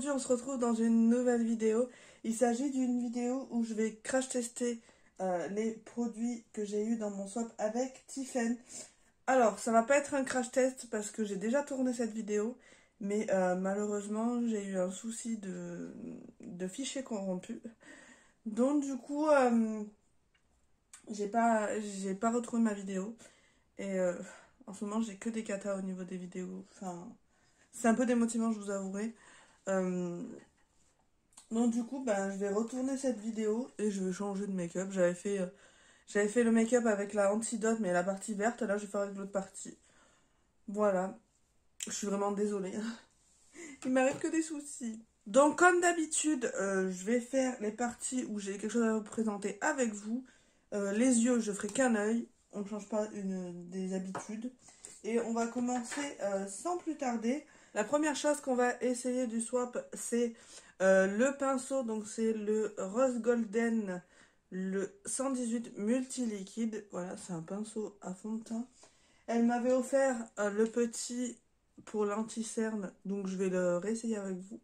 aujourd'hui on se retrouve dans une nouvelle vidéo. Il s'agit d'une vidéo où je vais crash tester euh, les produits que j'ai eu dans mon swap avec Tiffen. Alors ça va pas être un crash test parce que j'ai déjà tourné cette vidéo. Mais euh, malheureusement j'ai eu un souci de, de fichier corrompu. Donc du coup euh, j'ai pas, retrouvé ma vidéo. Et en ce moment j'ai que des katas au niveau des vidéos. C'est un peu démotivant, je vous avouerai. Euh, donc du coup, ben, je vais retourner cette vidéo et je vais changer de make-up. J'avais fait, euh, fait le make-up avec la antidote, mais la partie verte. Là, je vais faire avec l'autre partie. Voilà. Je suis vraiment désolée. Il m'arrive que des soucis. Donc comme d'habitude, euh, je vais faire les parties où j'ai quelque chose à vous présenter avec vous. les yeux, je ferai qu'un œil. On ne change pas une, des habitudes. Et on va commencer sans plus tarder la première chose qu'on va essayer du swap, c'est euh, le pinceau. Donc c'est le Rose Golden, le 118 multi-liquide. Voilà, c'est un pinceau à fond de teint. Elle m'avait offert euh, le petit pour l'anti-cerne. Donc je vais le réessayer avec vous.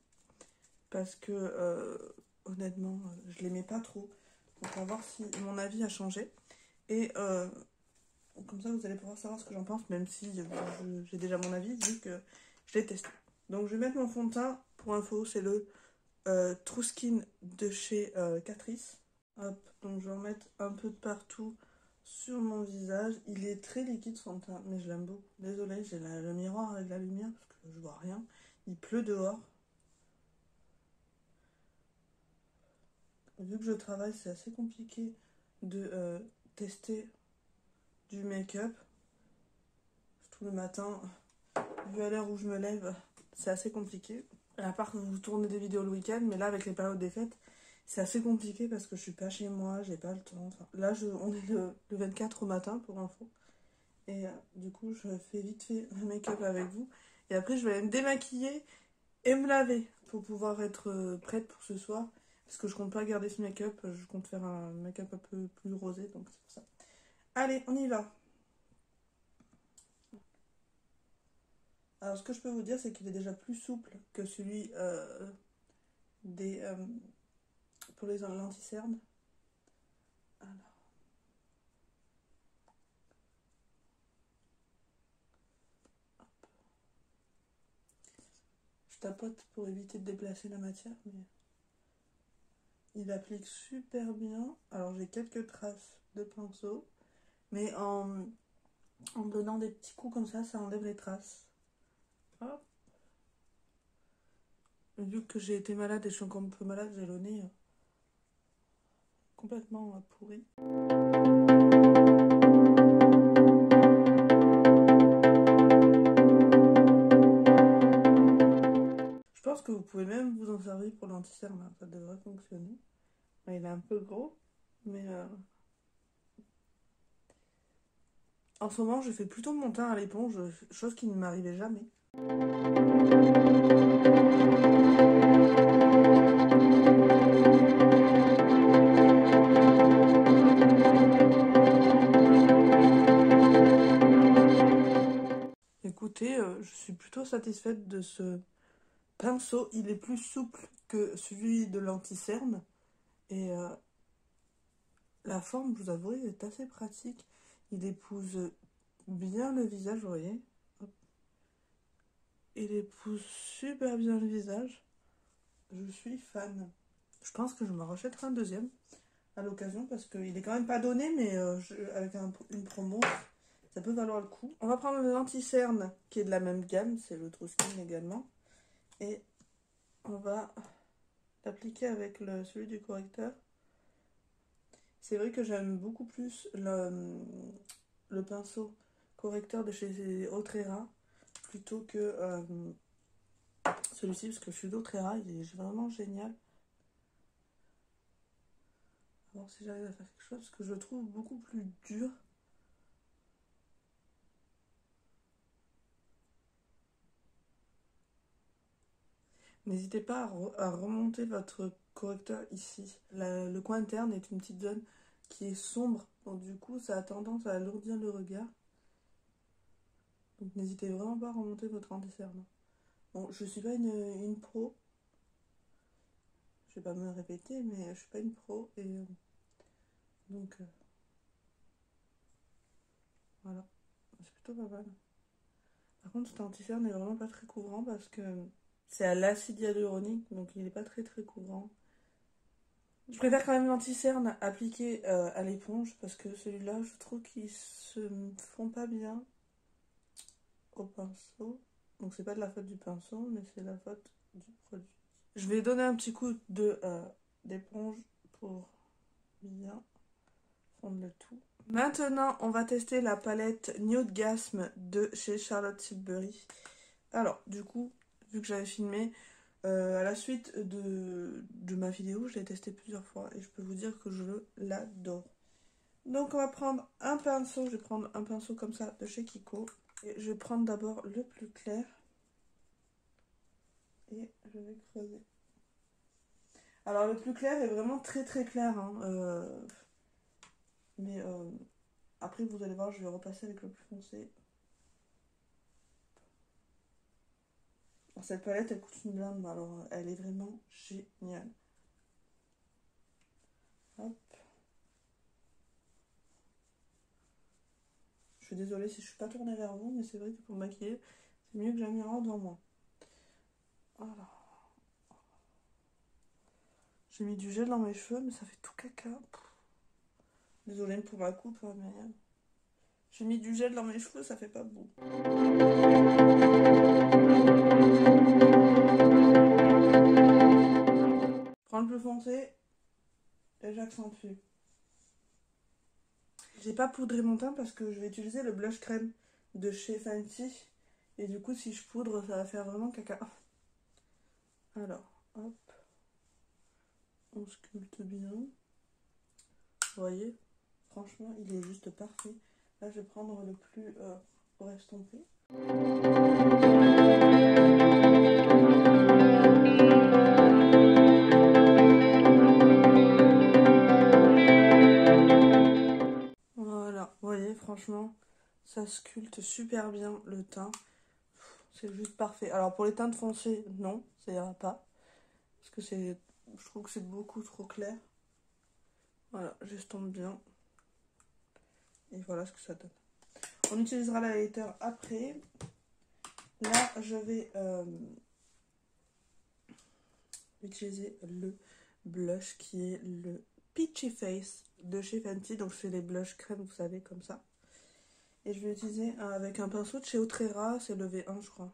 Parce que euh, honnêtement, je l'aimais pas trop. Donc on va voir si mon avis a changé. Et comme ça, vous allez pouvoir savoir ce que j'en pense, même si j'ai déjà mon avis, vu que je l'ai testé. Donc je vais mettre mon fond de teint. Pour info, c'est le euh, True Skin de chez euh, Catrice. Hop, donc je vais en mettre un peu de partout sur mon visage. Il est très liquide son teint, mais je l'aime beaucoup. Désolée, j'ai le miroir avec la lumière parce que je vois rien. Il pleut dehors. Vu que je travaille, c'est assez compliqué de euh, tester du make-up. Tout le matin, vu à l'heure où je me lève, c'est assez compliqué. À part que vous tournez des vidéos le week-end, mais là, avec les périodes des fêtes, c'est assez compliqué parce que je suis pas chez moi, j'ai pas le temps. là, on est le, 24 au matin pour info. Et euh, du coup, je fais vite fait un make-up avec vous. Et après, je vais me démaquiller et me laver pour pouvoir être euh, prête pour ce soir. Parce que je compte pas garder ce make-up, je compte faire un make-up un peu plus rosé, donc c'est pour ça. Allez, on y va Alors, ce que je peux vous dire, c'est qu'il est déjà plus souple que celui euh, des, euh, pour les lenticerne. Alors. Je tapote pour éviter de déplacer la matière, mais il applique super bien. Alors, j'ai quelques traces de pinceau, mais en, en donnant des petits coups comme ça, ça enlève les traces. Vu que j'ai été malade et je suis encore un peu malade, j'ai le nez euh, complètement euh, pourri. Je pense que vous pouvez même vous en servir pour l'anticerne, hein, ça devrait fonctionner. Il est un peu gros, mais... Euh, en ce moment, je fais plutôt mon teint à l'éponge, chose qui ne m'arrivait jamais. Écoutez, euh, je suis plutôt satisfaite de ce pinceau. Il est plus souple que celui de l'anticerne. Et euh, la forme, je vous avouerai, est assez pratique. Il épouse bien le visage, vous voyez. Il épouse super bien le visage. Je suis fan. Je pense que je me rachèterai un deuxième à l'occasion parce qu'il est quand même pas donné, mais euh, avec une promo, ça peut valoir le coup. On va prendre le l'anti-cerne qui est de la même gamme, c'est le True également. Et on va l'appliquer avec celui du correcteur. C'est vrai que j'aime beaucoup plus le, le pinceau correcteur de chez Autrera plutôt que euh, celui-ci parce que je suis très rare, il est vraiment génial. On va voir si j'arrive à faire quelque chose parce que je le trouve beaucoup plus dur. N'hésitez pas à, remonter votre correcteur ici. le coin interne est une petite zone qui est sombre, donc du coup ça a tendance à alourdir le regard. Donc n'hésitez vraiment pas à remonter votre anti Bon, je suis pas une, pro, je vais pas me répéter, mais je suis pas une pro et euh, donc euh, voilà, c'est plutôt pas mal. Par contre, cet anti-cerne n'est vraiment pas très couvrant parce que c'est à l'acide hyaluronique, donc il n'est pas très très couvrant. Je préfère quand même l'anti-cerne appliqué euh, à l'éponge parce que celui-là, je trouve qu'ils se font pas bien au pinceau. Donc c'est pas de la faute du pinceau, mais c'est la faute du produit. Je vais donner un petit coup de euh, d'éponge pour bien fondre le tout. Maintenant, on va tester la palette Nude Gasm de chez Charlotte Tilbury. Alors, du coup, vu que j'avais filmé, euh, à la suite de, de ma vidéo, je l'ai testé plusieurs fois et je peux vous dire que je l'adore. Donc, on va prendre un pinceau. Je vais prendre un pinceau comme ça de chez Kiko. Je vais prendre d'abord le plus clair. Et je vais creuser. Alors, le plus clair est vraiment très très clair. Hein. Euh, mais euh, après, vous allez voir, je vais repasser avec le plus foncé. cette palette, elle coûte une blinde, alors elle est vraiment géniale. Je suis désolée si je suis pas tournée vers vous, mais c'est vrai que pour maquiller, c'est mieux que j'ai un miroir devant moi. Voilà. J'ai mis du gel dans mes cheveux, mais ça fait tout caca. Désolée pour ma coupe, hein, mais... J'ai mis du gel dans mes cheveux, ça fait pas beau. Prends le plus foncé et j'accentue. J'ai pas poudré mon teint parce que je vais utiliser le blush crème de chez Fenty. Et du coup, si je poudre, ça va faire vraiment caca. Alors, hop. On sculpte bien. Vous voyez Franchement, il est juste parfait. Là, je vais prendre le plus euh, franchement, ça sculpte super bien le teint. C'est juste parfait. Alors pour les teintes foncées, non, ça ira pas. Parce que c'est, je trouve que c'est beaucoup trop clair. Voilà, j'estompe bien. Et voilà ce que ça donne. On utilisera la lighter après. Là, je vais euh, utiliser le blush qui est le Peachy Face de chez Fenty. Donc, c'est les blush crème, vous savez, comme ça. Et je vais utiliser avec un pinceau de chez Outrera. C'est le V1, je crois.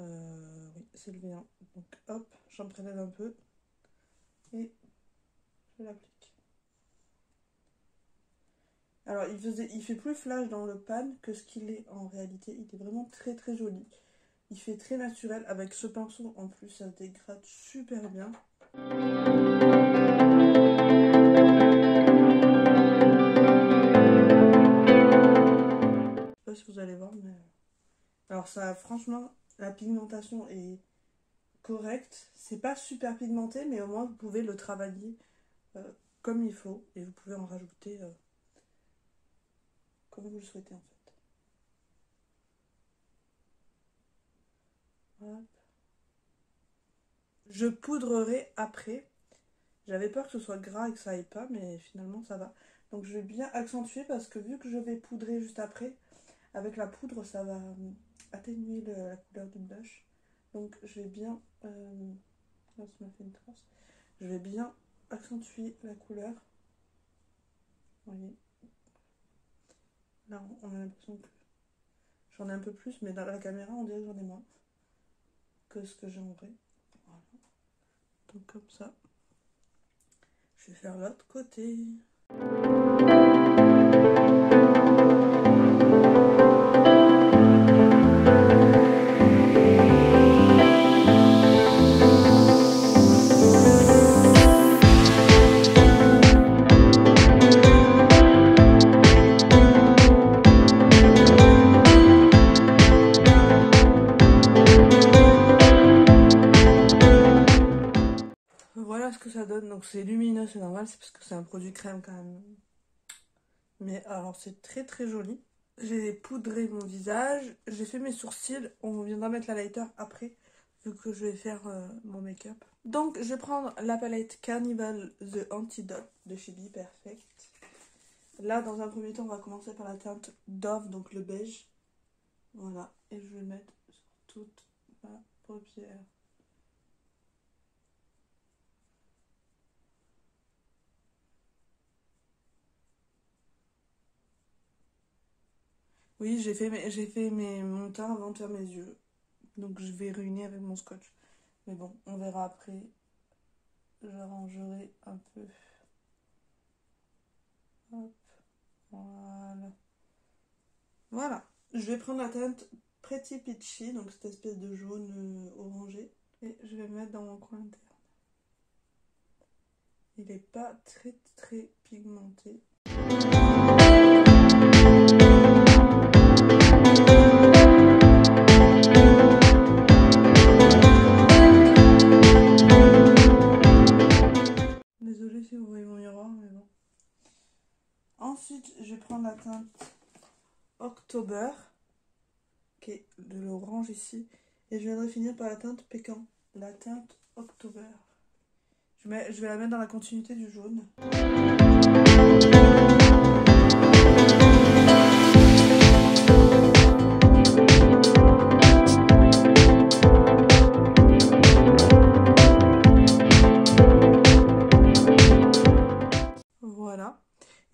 Euh, oui, c'est le V1. Donc, hop, j'en prélève un peu. Et je l'applique. Alors, il, faisait, il fait plus flash dans le pan que ce qu'il est en réalité. Il est vraiment très très joli. Il fait très naturel. Avec ce pinceau, en plus, ça dégrade super bien. Si vous allez voir, mais... Alors ça, franchement, la pigmentation est correcte. C'est pas super pigmenté, mais au moins vous pouvez le travailler euh, comme il faut. Et vous pouvez en rajouter... Euh, comme vous le souhaitez en fait. Je poudrerai après. J'avais peur que ce soit gras et que ça aille pas, mais finalement ça va. Donc je vais bien accentuer parce que vu que je vais poudrer juste après, avec la poudre ça va euh, atténuer la couleur du blush. Donc je vais bien... Euh, là, ça m'a fait une. Je vais bien accentuer la couleur. Vous voyez Là, on a l'impression que j'en ai un peu plus, mais dans la caméra, on dirait que j'en ai moins que ce que j'ai en vrai. Voilà. Donc comme ça, je vais faire l'autre côté. Donc c'est lumineux, c'est normal, c'est parce que c'est un produit crème quand même. Mais alors c'est très très joli. J'ai poudré mon visage, j'ai fait mes sourcils, on viendra mettre la lighter après, vu que je vais faire euh, mon make-up. Donc, je vais prendre la palette Carnival The Antidote de chez Be Perfect. Là, dans un premier temps, on va commencer par la teinte Dove, donc le beige. Voilà, et je vais le mettre sur toute ma paupière. Oui, j'ai fait, j'ai fait mes, mon teint avant de faire mes yeux. Donc je vais réunir avec mon scotch. Mais bon, on verra après. J'arrangerai un peu. Hop. Voilà. Voilà. Je vais prendre la teinte Pretty Peachy, donc cette espèce de jaune euh, orangé. Et je vais le mettre dans mon coin interne. Il n'est pas très très pigmenté. October, qui est de l'orange ici. Et je viendrai finir par la teinte Pécan, la teinte October. Je, je vais la mettre dans la continuité du jaune.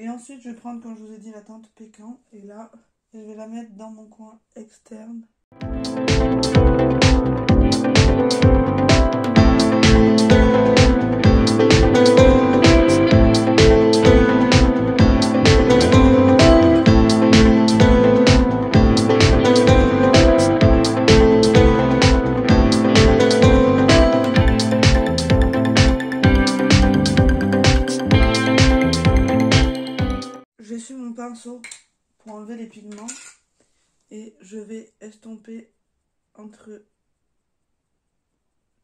ensuite, je vais prendre, comme je vous ai dit, la teinte Pécan. Et là, je vais la mettre dans mon coin externe. Entre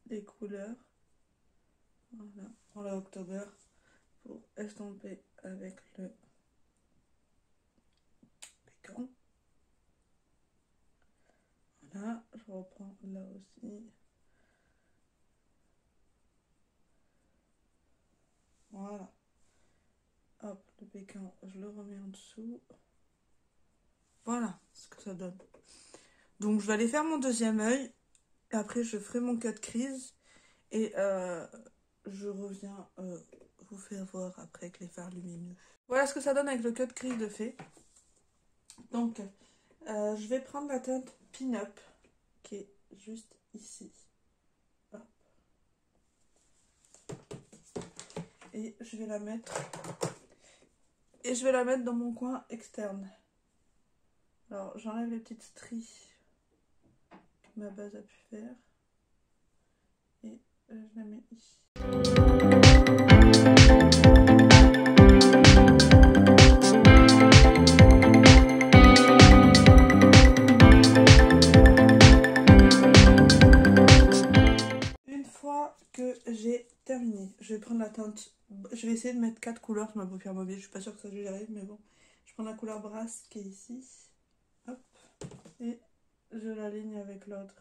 les couleurs. Voilà, pour l'octobre pour estomper avec le pécan. Voilà, je reprends là aussi. Voilà. Hop, le pécan, je le remets en dessous. Voilà ce que ça donne. Donc je vais aller faire mon deuxième œil. Après je ferai mon de crise. Et euh, je reviens euh, vous faire voir après avec les fards lumineux. Voilà ce que ça donne avec le cut crise de fée. Donc euh, je vais prendre la teinte Pin-Up qui est juste ici. Et je vais la mettre et je vais la mettre dans mon coin externe. Alors j'enlève les petites stries ma base a pu faire. Et euh, je la mets ici. Une fois que j'ai terminé, je vais prendre la teinte je vais essayer de mettre quatre couleurs sur ma paupière mobile. Je suis pas sûre que ça y arrive, mais bon. Je prends la couleur brasse qui est ici. Hop. Et je l'aligne avec l'autre.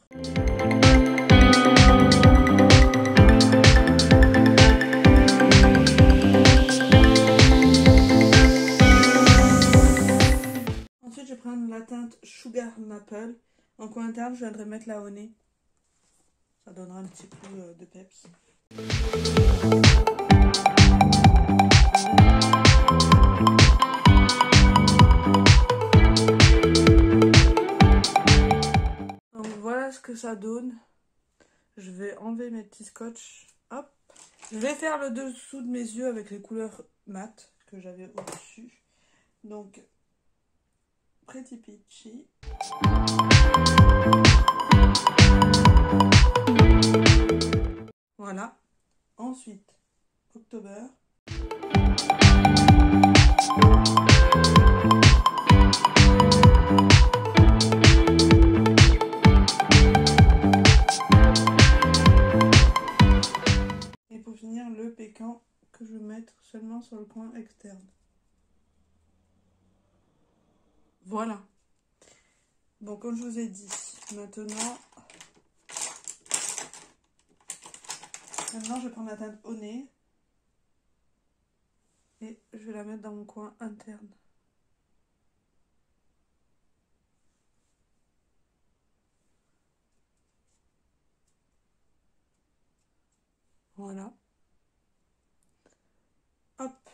Ensuite, je vais prendre la teinte Sugar Maple. En coin interne, je viendrai mettre la au nez. Ça donnera un petit peu euh, de peps. Ça donne. Je vais enlever mes petits scotch. Hop. Je vais faire le dessous de mes yeux avec les couleurs mat que j'avais au-dessus. Donc, Pretty Peachy. Voilà. Ensuite, October. Que je vais mettre seulement sur le coin externe. Voilà. Bon, comme je vous ai dit, maintenant, Maintenant, je vais prendre la teinte au nez. Et je vais la mettre dans mon coin interne. Voilà. Hop.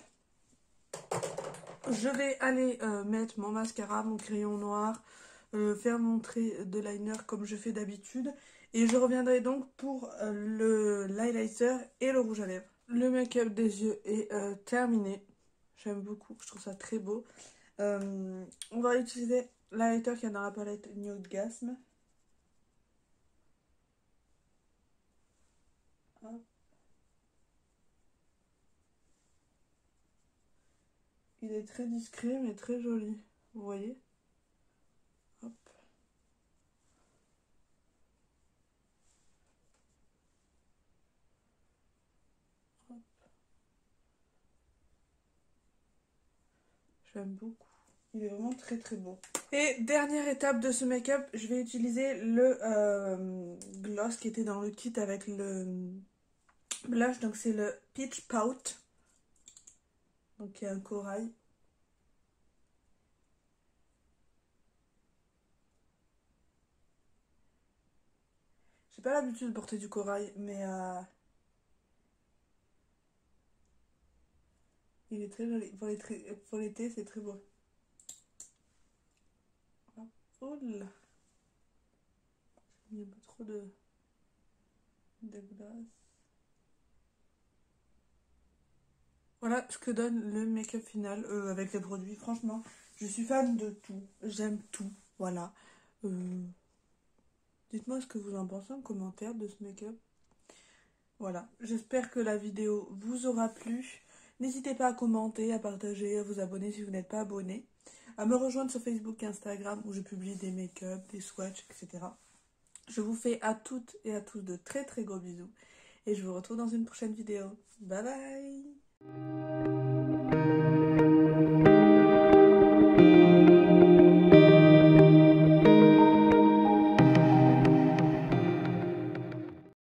Je vais aller euh, mettre mon mascara, mon crayon noir, euh, faire mon trait de liner comme je fais d'habitude. Et je reviendrai donc pour euh, le l'highlighter et le rouge à lèvres. Le make-up des yeux est terminé. J'aime beaucoup, je trouve ça très beau. on va utiliser l'highlighter qui est dans la palette Nude Gasm. Il est très discret mais très joli. Vous voyez? Hop. Hop. J'aime beaucoup. Il est vraiment très très beau. Et dernière étape de ce make-up, je vais utiliser le euh, gloss qui était dans le kit avec le blush. Donc c'est le Peach Pout. Donc il y a un corail. J'ai pas l'habitude de porter du corail, mais euh, il est très joli. Pour l'été, c'est très beau. Oh là. Il y a pas trop de, de glace. Voilà ce que donne le make-up final euh, avec les produits. Franchement, je suis fan de tout. J'aime tout. Voilà. Euh, dites-moi ce que vous en pensez en commentaire de ce make-up. Voilà. J'espère que la vidéo vous aura plu. N'hésitez pas à commenter, à partager, à vous abonner si vous n'êtes pas abonné. À me rejoindre sur Facebook et Instagram où je publie des make-up, des swatchs, etc. Je vous fais à toutes et à tous de très très gros bisous. Et je vous retrouve dans une prochaine vidéo. Bye bye Thank you.